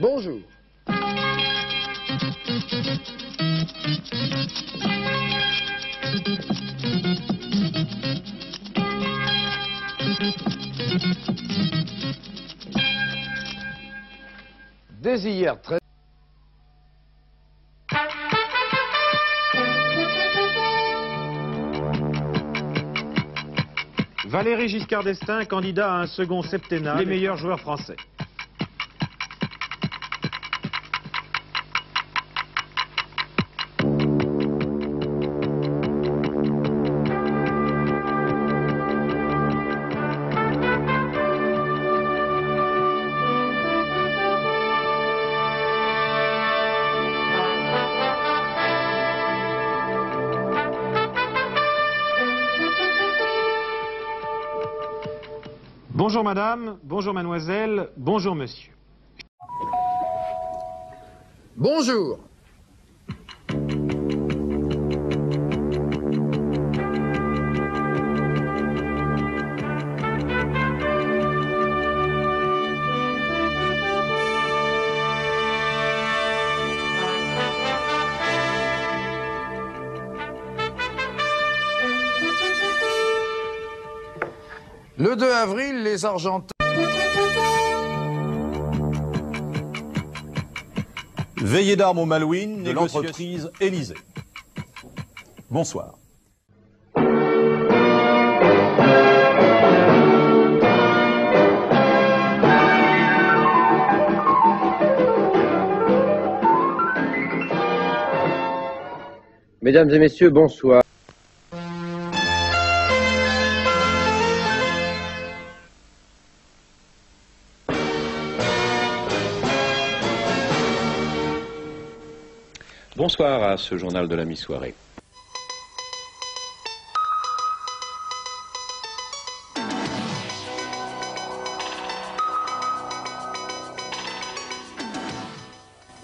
Bonjour. Dès hier très... Valéry Giscard d'Estaing, candidat à un second septennat, les meilleurs joueurs français. Bonjour madame, bonjour mademoiselle, bonjour monsieur. Bonjour. Le 2 avril, les Argentins... Veillée d'armes au Malouine de l'entreprise Élysée. Bonsoir. Mesdames et messieurs, bonsoir. Bonsoir à ce journal de la mi-soirée.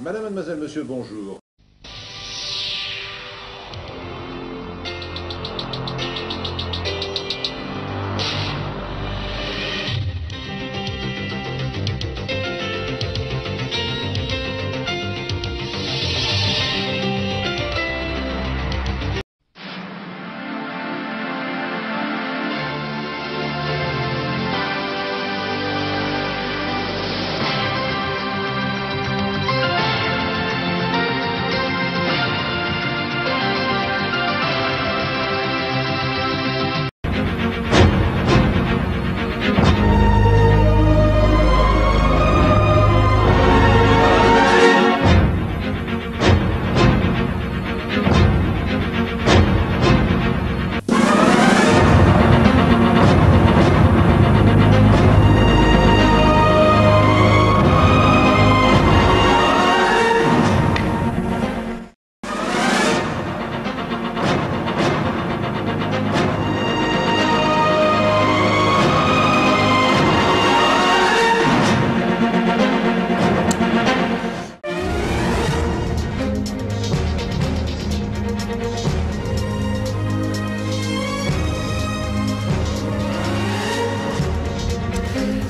Madame, mademoiselle, monsieur, bonjour.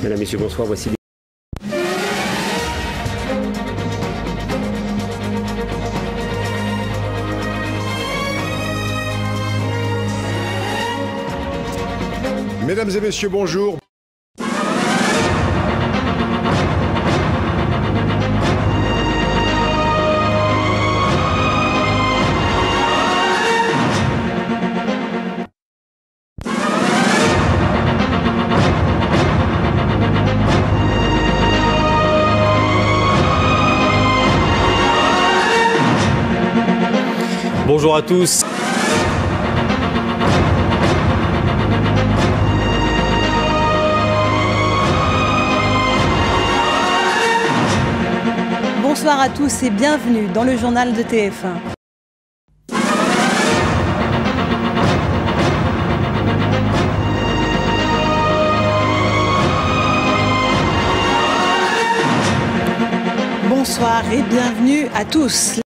Mesdames, Messieurs, bonsoir. Voici les... Mesdames et messieurs, bonjour. Bonjour à tous. Bonsoir à tous et bienvenue dans le journal de TF1. Bonsoir et bienvenue à tous.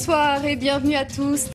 Bonsoir et bienvenue à tous.